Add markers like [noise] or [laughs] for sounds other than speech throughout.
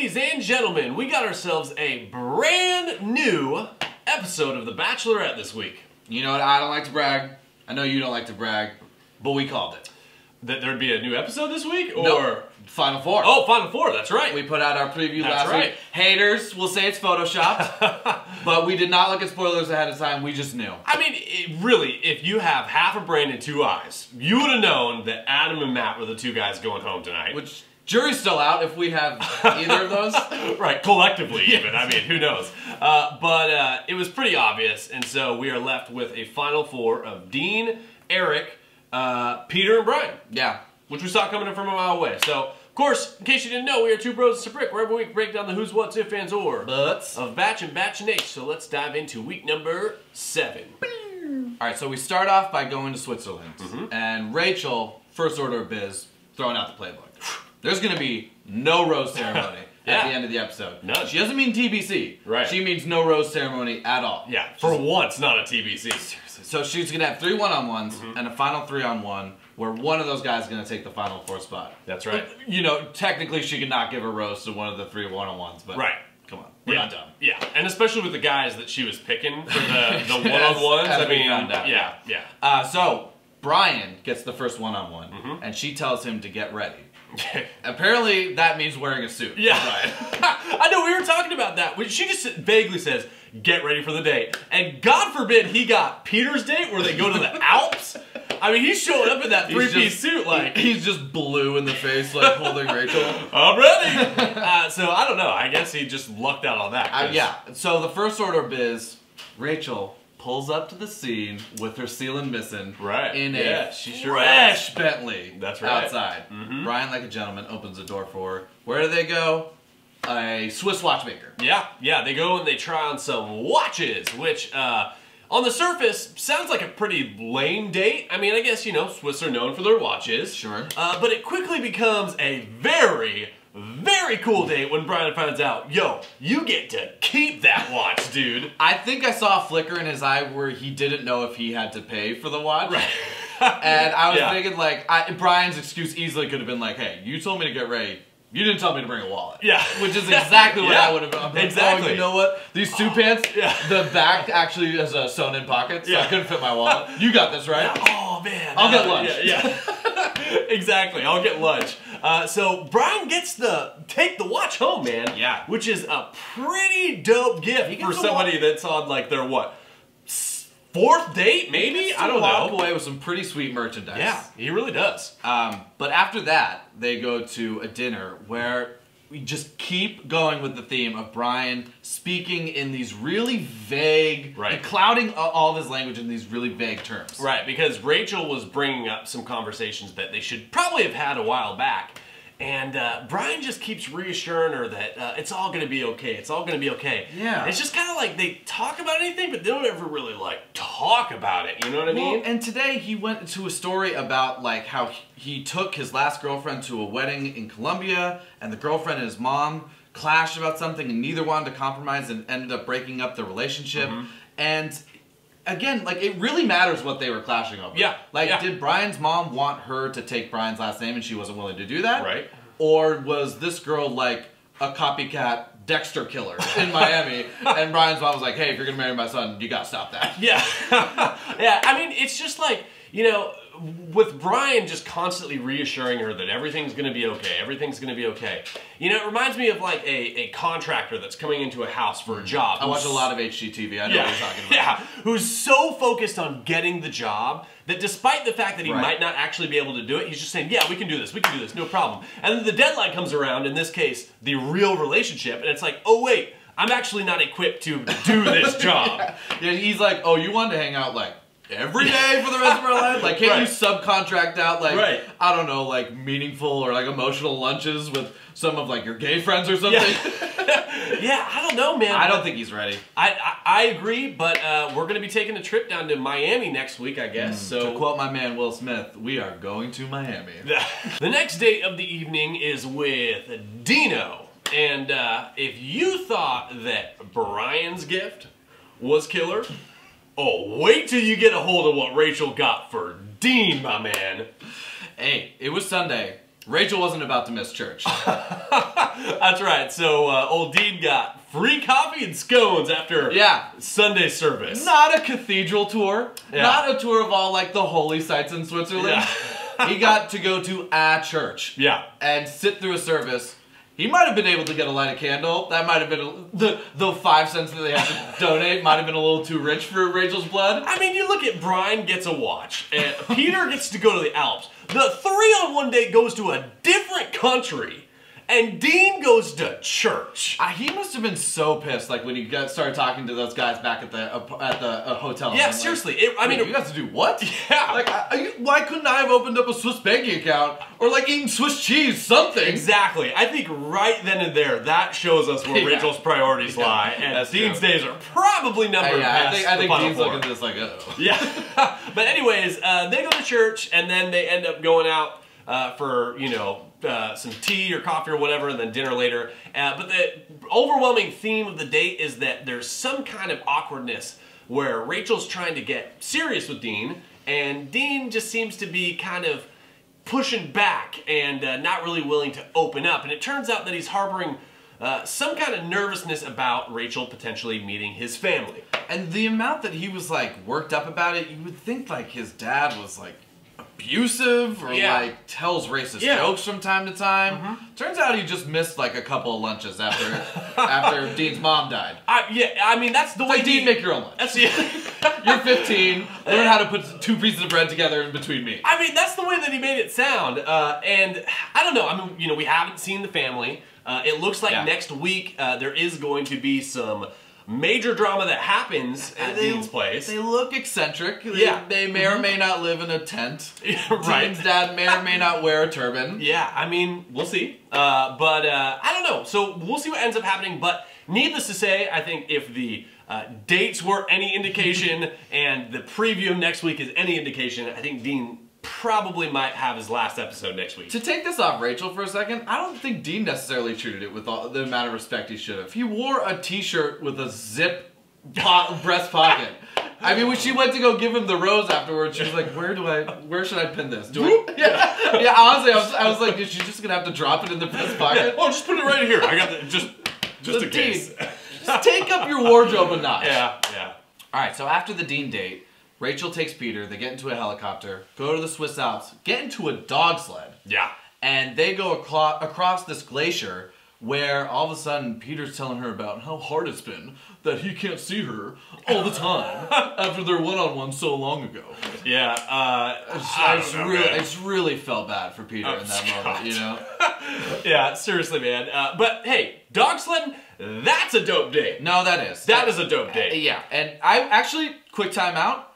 ladies and gentlemen, we got ourselves a brand new episode of The Bachelorette this week. You know what? I don't like to brag. I know you don't like to brag, but we called it. That there'd be a new episode this week, or No, Final Four. oh, Final Four. That's right. We put out our preview That's last right. week. Haters will say it's photoshopped, [laughs] but we did not look at spoilers ahead of time. We just knew. I mean, it, really, if you have half a brain and two eyes, you would have known that Adam and Matt were the two guys going home tonight. Which jury's still out if we have either of those. [laughs] right, collectively even. I mean, who knows? Uh, but uh, it was pretty obvious, and so we are left with a final four of Dean, Eric, uh, Peter, and Bryan, Yeah. which we saw coming from a mile away. So, of course, in case you didn't know, we are two bros to brick, where every week break down the who's, what's, if, ands, or But of Batch and Batch and H. So let's dive into week number seven. all right, so we start off by going to Switzerland, Mm-hmm. and Rachel, first order of biz, throwing out the playbook. There's gonna be no rose ceremony Yeah. [laughs] at the end of the episode. None. She doesn't mean TBC. Right. She means no rose ceremony at all. Yeah, for once, not a TBC. Seriously. So she's gonna have three one-on-ones Mm-hmm. and a final three-on-one, where one of those guys is gonna take the final four spot. That's right. You know, technically she could not give a rose to one of the three one-on-ones, but Right. Come on, we're yeah, not done. Yeah, and especially with the guys that she was picking for the, [laughs] the one-on-ones. I mean, yeah, yeah. Uh, so Bryan gets the first one-on-one, Mm-hmm. and she tells him to get ready. [laughs] Apparently, that means wearing a suit. Yeah. Right. [laughs] I know, we were talking about that. When She just vaguely says, get ready for the date. And God forbid he got Peter's date where they go to the [laughs] Alps. I mean, he's showing up in that three-piece suit like, He's just blue in the face, like holding Rachel. I'm ready. uh, so I don't know. I guess he just lucked out on that. Uh, yeah. So the first order of biz, Rachel pulls up to the scene with her ceiling missing. Right. In Yeah, a she sure fresh Bentley. That's right. Outside. Mhm. Bryan, like a gentleman, opens the door for her. Where do they go? A Swiss watchmaker. Yeah, yeah, they go and they try on some watches, which uh, on the surface sounds like a pretty lame date. I mean, I guess, you know, Swiss are known for their watches. Sure. Uh, but it quickly becomes a very, very cool date when Bryan finds out, yo, you get to keep that watch, dude. I think I saw a flicker in his eye where he didn't know if he had to pay for the watch. Right. [laughs] And I was Yeah. thinking, like, I, Bryan's excuse easily could have been like, hey, you told me to get ready. You didn't tell me to bring a wallet. Yeah. Which is exactly what [laughs] Yeah. I would have done. Like, Exactly. Oh, you know what? These two pants, yeah. the back actually has a sewn in pocket, so Yeah. I couldn't fit my wallet. You got this, right? [laughs] Oh man, I'll get Uh, lunch. Yeah, yeah. exactly. I'll get lunch. Uh, so Bryan gets the take the watch home, man. Yeah. which is a pretty dope gift He for somebody that's on like their what fourth date, maybe. I don't walk know. away with some pretty sweet merchandise. Yeah, he really does. Um, but after that, they go to a dinner where we just keep going with the theme of Bryan speaking in these really vague, Right. and clouding all of his language in these really vague terms. Right, because Rachel was bringing up some conversations that they should probably have had a while back. And uh, Bryan just keeps reassuring her that uh, it's all going to be okay. It's all going to be okay. Yeah. It's just kind of like they talk about anything, but they don't ever really like talk about it. You know what I Well, mean? and today he went into a story about like how he- took his last girlfriend to a wedding in Colombia, and the girlfriend and his mom clashed about something, and neither wanted to compromise, and ended up breaking up the relationship. Mm-hmm. And again, like it really matters what they were clashing over. Yeah, Like, yeah. did Bryan's mom want her to take Bryan's last name, and she wasn't willing to do that? Right. Or was this girl like a copycat Dexter killer in [laughs] Miami, and Bryan's mom was like, "Hey, if you're gonna marry my son, you gotta stop that." Yeah. [laughs] yeah, I mean, it's just like, you know, with Bryan just constantly reassuring her that everything's going to be okay, everything's going to be okay. You know, it reminds me of like a, a contractor that's coming into a house for a mm-hmm. job. I watch a lot of HGTV. I know yeah, what you're talking [laughs] about. yeah, who's so focused on getting the job that despite the fact that he Right. might not actually be able to do it, he's just saying, yeah, we can do this, we can do this, no problem. And then the deadline comes around, in this case, the real relationship, and it's like, oh wait, I'm actually not equipped to do this [laughs] job. Yeah, he's like, oh, you wanted to hang out like every day for the rest of our life? Like, can't Right. you subcontract out like Right. I don't know, like meaningful or like emotional lunches with some of like your gay friends or something? [laughs] yeah, I don't know, man. I don't think he's ready. I, I, I agree, but uh, we're going to be taking a trip down to Miami next week, I guess. to So quote my man Will Smith, we are going to Miami. [laughs] the next date of the evening is with Dino. And uh, if you thought that Bryan's gift was killer, oh, wait till you get a hold of what Rachel got for Dean, my man. Hey, it was Sunday. Rachel wasn't about to miss church. [laughs] That's right. So uh, old Dean got free coffee and scones after Yeah. Sunday service. Not a cathedral tour. Yeah. Not a tour of all like the holy sites in Switzerland. Yeah. [laughs] he got to go to a church Yeah. and sit through a service. He might have been able to get a light a candle. That might have been a, the the five cents that they had to [laughs] donate might have been a little too rich for Rachel's blood. I mean, you look at Bryan gets a watch, and Peter gets to go to the Alps. The three on one date goes to a different country, and Dean goes to church. Uh, he must have been so pissed, like when he got started talking to those guys back at the uh, at the uh, hotel. Yeah, I'm like, seriously. It, I I mean, mean, you guys to do what? [laughs] Yeah. Like, I, I- why couldn't I have opened up a Swiss banking account or like eating Swiss cheese, something? Exactly. I think right then and there, that shows us where [laughs] Yeah. Rachel's priorities Yeah, lie, and that's Dean's true. days are probably Uh, numbered yeah, I think, I think Dean's looking at this like, oh. [laughs] Yeah. but anyways, uh, they go to church and then they end up going out uh, for you know uh, some tea or coffee or whatever, and then dinner later. Uh, but the overwhelming theme of the date is that there's some kind of awkwardness where Rachel's trying to get serious with Dean, and Dean just seems to be kind of pushing back and uh, not really willing to open up. And it turns out that he's harboring. Uh, some kind of nervousness about Rachel potentially meeting his family. And the amount that he was like worked up about it, you would think like his dad was like abusive or Yeah. like tells racist Yeah. jokes from time to time. Turns out he just missed like a couple of lunches after [laughs] after Dean's mom died. I, yeah, I mean that's the way Like Dean, make your own lunch. That's yeah. [laughs] You're 15. Learn how to put two pieces of bread together in between me. I mean, that's the way that he made it sound. Uh, and I don't know. I mean, you know, we haven't seen the family. Uh, it looks like Yeah. next week uh, there is going to be some major drama that happens at They- Dean's place. They look eccentric. They, Yeah. They may or may not live in a tent. [laughs] right. Dean's dad may or may not wear a turban. [laughs] Yeah, I mean, we'll see. Uh, but uh, I don't know. So we'll see what ends up happening. But needless to say, I think if the uh, dates were any indication [laughs] and the preview next week is any indication, I think Dean probably might have his last episode next week. To take this off Rachel for a second, I don't think Dean necessarily treated it with all the amount of respect he should have. He wore a T-shirt with a zip po- [laughs] breast pocket. I mean, when she went to go give him the rose afterwards, she was like, "Where do I? Where should I pin this?" Do I? [laughs] Yeah, yeah. Honestly, I was, I was like, "Is she just gonna have to drop it in the breast pocket?" [laughs] Oh, just put it right here. I got the just just The in case. Just take up your wardrobe a notch. Yeah, yeah. All right, so after the Dean date, Rachel takes Peter. They get into a helicopter, go to the Swiss Alps, get into a dog sled. Yeah. and they go aclo- across this glacier where all of a sudden Peter's telling her about how hard it's been that he can't see her all the time [laughs] after their one-on-one so long ago. Yeah. Uh, I I just, I don't just know, really, man. I really felt bad for Peter Oh, in that God. moment, you know. [laughs] yeah, seriously, man. Uh, but hey, dog sledding, that's a dope date. No, that is That is a dope date. yeah. And I actually quick time out.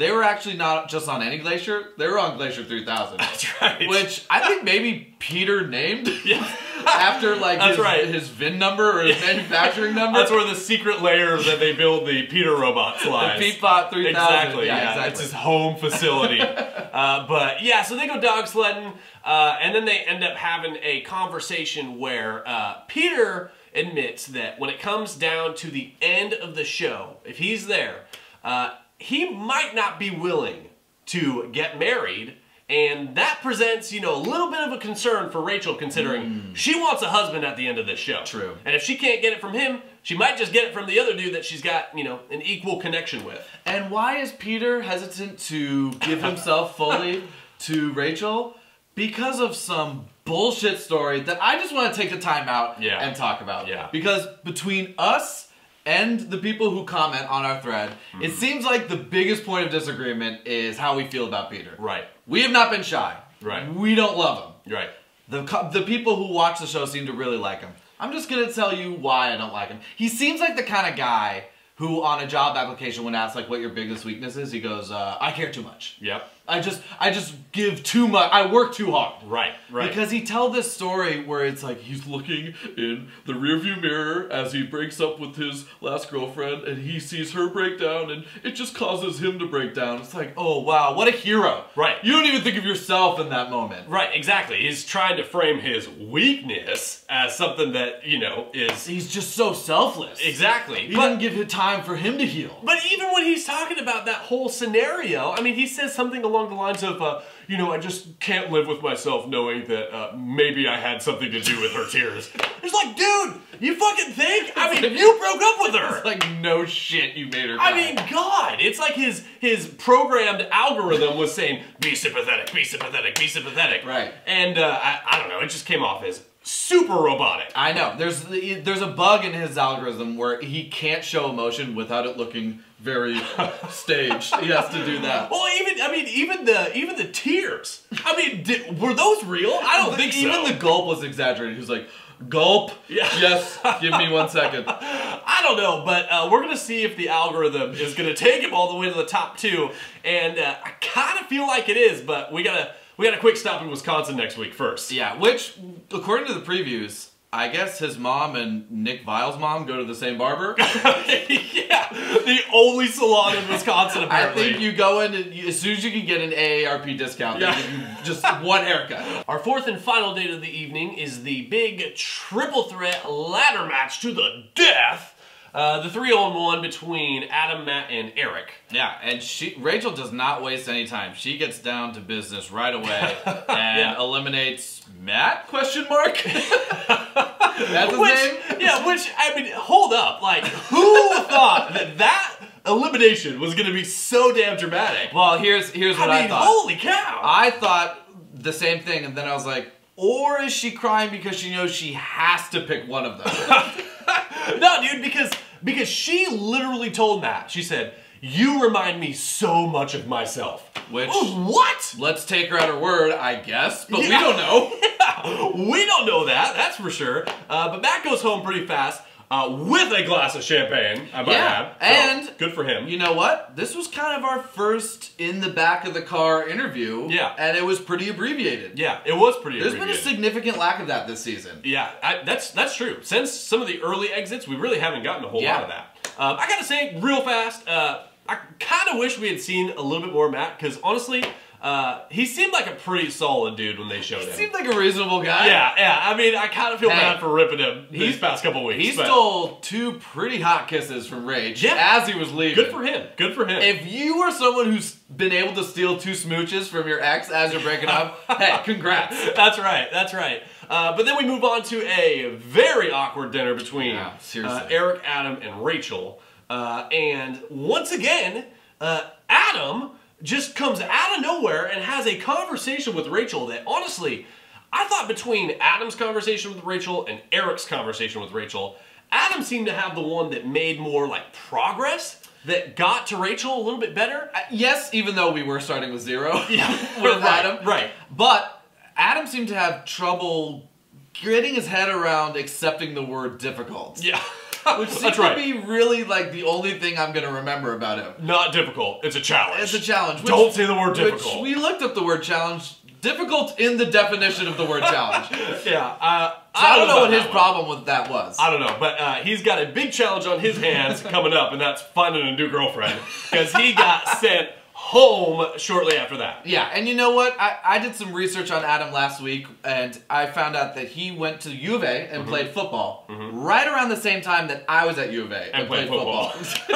They were actually not just on any glacier; they were on Glacier 3000. [laughs] That's right. Which I think maybe Peter named [laughs] Yeah. after like That's his, right. his VIN number or his manufacturing [laughs] number. That's where the secret lair that they build the Peter robot lies. The Peapod 3000. Exactly. Yeah, Yeah, It's his home facility. uh, but yeah, so they go dog sledding, uh, and then they end up having a conversation where uh, Peter admits that when it comes down to the end of the show, if he's there, uh, he might not be willing to get married. And that presents, you know, a little bit of a concern for Rachel, considering mm. she wants a husband at the end of this show. True. And if she can't get it from him, she might just get it from the other dude that she's got, you know, an equal connection with. And why is Peter hesitant to give himself [laughs] fully to Rachel? Because of some bullshit story that I just want to take the time out Yeah. and talk about. Yeah. Because between us and the people who comment on our thread, Mm-hmm. it seems like the biggest point of disagreement is how we feel about Peter. Right. We have not been shy. Right. We don't love him. Right. The, the people who watch the show seem to really like him. I'm just gonna tell you why I don't like him. He seems like the kind of guy who, on a job application, when asked like what your biggest weakness is, he goes, uh, "I care too much. Yep. I just, I just give too much. I work too hard." Right. Right. Because he tell this story where it's like he's looking in the rearview mirror as he breaks up with his last girlfriend, and he sees her break down, and it just causes him to break down. It's like, oh wow, what a hero! Right. You don't even think of yourself in that moment. right. Exactly. He's trying to frame his weakness as something that you know is He's just so selfless. exactly. He But didn't give it time for him to heal. but even when he's talking about that whole scenario, I mean, he says something along along the lines of, uh, you know, I just can't live with myself knowing that uh, maybe I had something to do with her tears. It's like, dude, you fucking think? I mean, you broke up with her. It's like no shit, you made her. I mean, God, it's like his his programmed algorithm was saying, "Be sympathetic, be sympathetic, be sympathetic." Right. And uh, I, I don't know, it just came off as super robotic. I know. There's there's a bug in his algorithm where he can't show emotion without it looking very [laughs] staged. He has to do that. Well, even I mean, even the even the tears. I mean, did, were those real? I don't think so. Even the gulp was exaggerated. He was like, "Gulp." Yeah. Yes. Give me one second. [laughs] I don't know, but uh, we're gonna see if the algorithm is gonna take him all the way to the top two, and uh, I kind of feel like it is, but we gotta we got a quick stop in Wisconsin next week first. Yeah. Which, according to the previews, I guess his mom and Nick Viall's mom go to the same barber. [laughs] yeah, the only salon in Wisconsin I apparently. think you go in and you, as soon as you can get an AARP discount, Yeah. they give you just one haircut. [laughs] Our fourth and final date of the evening is the big triple threat ladder match to the death. Uh, the three on one between Adam, Matt, and Eric. Yeah, and she Rachel does not waste any time. She gets down to business right away [laughs] and Yeah. eliminates Matt? Question mark. [laughs] That's his Which, name. yeah, which I mean, hold up, like who thought that that elimination was going to be so damn dramatic? Well, here's here's what I, I mean, thought. holy cow! I thought the same thing, and then I was like, or is she crying because she knows she has to pick one of them? [laughs] [laughs] no, dude, because because she literally told Matt, she said, "You remind me so much of myself." Which- Oh, what? Let's take her at her word, I guess, but we don't know. [laughs] we don't know that, that's for sure. Uh, but Matt goes home pretty fast uh, with a glass of champagne. I might Yeah, add. So, and- good for him. You know what? This was kind of our first in the back of the car interview. Yeah. and it was pretty abbreviated. yeah, it was pretty. There's been a significant lack of that this season. Yeah, I, that's that's true. Since some of the early exits, we really haven't gotten a whole Yeah. lot of that. Um, I gotta say, real fast, uh, I kind of wish we had seen a little bit more Matt because honestly, uh, he seemed like a pretty solid dude when they showed him. He seemed like a reasonable guy. yeah, yeah. I mean, I kind of feel Hey, bad for ripping him these he's- past couple weeks. He but stole two pretty hot kisses from Rage Yeah. as he was leaving. Good for him. Good for him. If you are someone who's been able to steal two smooches from your ex as you're breaking up, [laughs] hey, congrats. That's right. That's right. Uh, but then we move on to a very awkward dinner between Yeah, uh, Eric, Adam, and Rachel. Uh, and once again, uh, Adam just comes out of nowhere and has a conversation with Rachel that honestly, I thought between Adam's conversation with Rachel and Eric's conversation with Rachel, Adam seemed to have the one that made more like progress, that got to Rachel a little bit better. Uh, Yes, even though we were starting with zero [laughs] Yeah, [laughs] with right, Adam. right. But Adam seemed to have trouble getting his head around accepting the word difficult. Yeah. [laughs] Which seems That's to be really like the only thing I'm gonna remember about him. Not difficult. It's a challenge. It's a challenge. Which, Don't say the word which difficult. we looked up the word challenge. Difficult in the definition of the word [laughs] challenge. Yeah. Uh, I don't know what his one. problem with that was. I don't know, but uh, he's got a big challenge on his hands coming up, and that's finding a new girlfriend because he got [laughs] sent home shortly after that. Yeah, and you know what? I, I did some research on Adam last week, and I found out that he went to U of A Mm-hmm. and played football right around the same time that I was at U of A And played football. [laughs]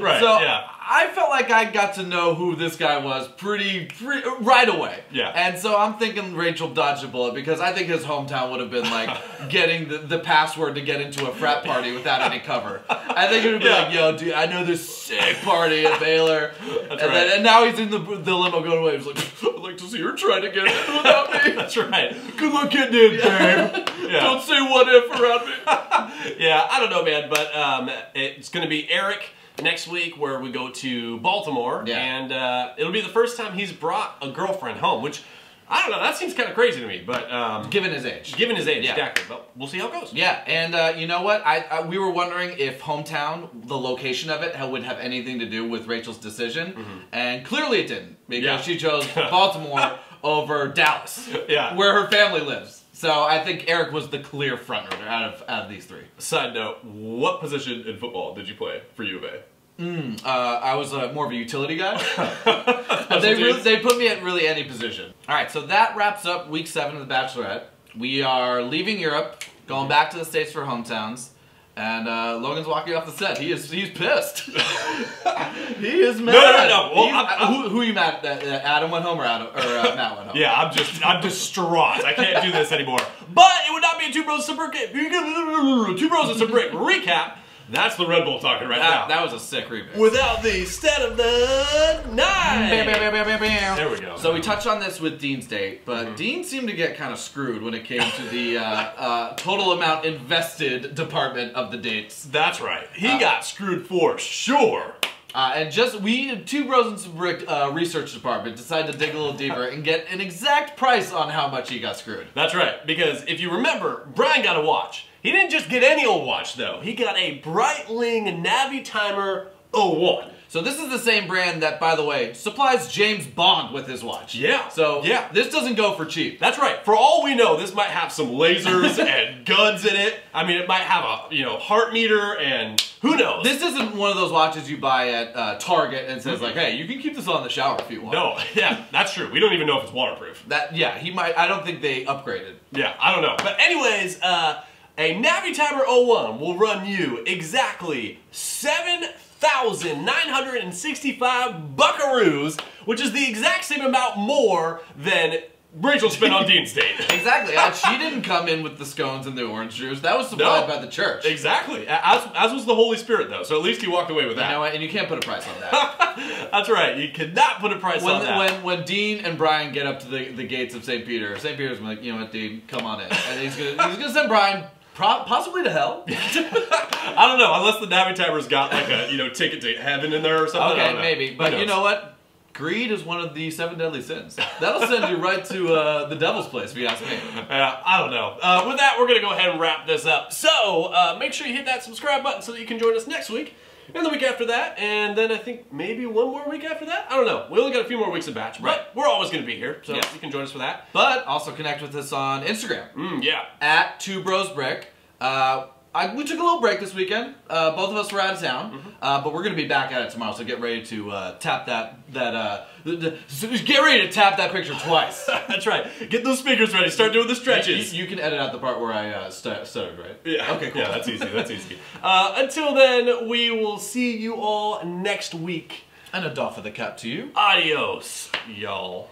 right. so yeah. I felt like I got to know who this guy was pretty, pretty right away. Yeah. And so I'm thinking Rachel dodged a bullet because I think his hometown would have been like [laughs] getting the, the password to get into a frat party without any cover. I think it would be Yeah. like, yo, dude, I know this sick party at Baylor. [laughs] and, right. then, and now he's in the, the limo going away. He's like, I'd like to see her try to get in without me. [laughs] That's right. Good luck getting in, babe. Yeah. Don't say what if around me. yeah, I don't know, man, but um, it's going to be Eric next week where we go to Baltimore, Yeah. and uh, it'll be the first time he's brought a girlfriend home, which I don't know. That seems kind of crazy to me, but um, Given his age. given his age, Yeah. exactly. But we'll see how it goes. Yeah, and uh, you know what? I, I we were wondering if hometown, the location of it, would have anything to do with Rachel's decision, and clearly it didn't because Yeah. she chose [laughs] Baltimore over Dallas, Yeah. where her family lives. So I think Eric was the clear frontrunner out of out of these three. Side note: What position in football did you play for U of A? Uh, I was uh, more of a utility guy. [laughs] Special they really, they put me at really any position. All right, so that wraps up week seven of The Bachelorette. We are leaving Europe, going back to the states for hometowns. And uh, Logan's walking off the set. He is he's pissed. [laughs] he is mad. No, no, no. Well, I'm- I'm- who, who you mad at? Uh, Adam went home or Adam or uh, Matt went home? Yeah, I'm just, I'm distraught. I can't do this anymore. But it would not be a Two Bros Some Brick, Two Bros and Some Brick recap. That's the Red Bull talking right That, now. that was a sick remix. Without the stat of the night. There we go. So we touched on this with Dean's date, but Mm-hmm. Dean seemed to get kind of screwed when it came to the uh, uh, total amount invested department of the dates. That's right. He Uh, got screwed for sure. Uh, and just we two bros and some brick uh, research department decided to dig a little deeper and get an exact price on how much he got screwed. That's right. Because if you remember, Bryan got a watch. He didn't just get any old watch though. He got a Breitling Navitimer 01. So this is the same brand that, by the way, supplies James Bond with his watch. Yeah. So Yeah. this doesn't go for cheap. That's right. For all we know, this might have some lasers [laughs] and guns in it. I mean, it might have a you know heart meter and who knows. This isn't one of those watches you buy at uh, Target and says like, "Hey, you can keep this on the shower if you want." no, [laughs] yeah, that's true. We don't even know if it's waterproof. That yeah, he might. I don't think they upgraded. Yeah, I don't know. But anyways, uh, a Navitimer 01 will run you exactly 7,965 buckaroos, which is the exact same amount more than Rachel spent on Dean's date. [laughs] Exactly. and she didn't come in with the scones and the orange juice. That was supplied No. by the church. Exactly. As, as was the Holy Spirit, though, so at least he walked away with You that. know what? And you can't put a price on that. [laughs] That's right. You cannot put a price when, on that. when when Dean and Bryan get up to the, the gates of St. Peter, St. Peter's like, you know what, Dean, come on in, and he's gonna he's gonna send Bryan pro- possibly to hell. [laughs] I don't know, unless the Navitimer's got like a you know ticket to heaven in there or something. Okay, maybe, but you know what? Greed is one of the seven deadly sins. That'll send you right to uh, the devil's place, if you ask me. Uh, I don't know. Uh, with that, we're going to go ahead and wrap this up. So, uh, make sure you hit that subscribe button so that you can join us next week, and the week after that, and then I think maybe one more week after that? I don't know. We only got a few more weeks of batch, Right. but we're always going to be here, so Yes. you can join us for that. But also connect with us on Instagram Mm, yeah. at Two Bros Brick. Uh, I, we took a little break this weekend. Uh, both of us were out of town, Mm-hmm. uh, but we're gonna be back at it tomorrow. So get ready to uh, tap that that uh, get ready to tap that picture twice. [laughs] That's right. Get those speakers ready. Start doing the stretches. you can edit out the part where I uh, stu- stuttered, right? Yeah. Okay. Cool. Yeah, that's easy. That's easy. [laughs] Uh, until then, we will see you all next week. And a doff of the cap to you. Adios, y'all.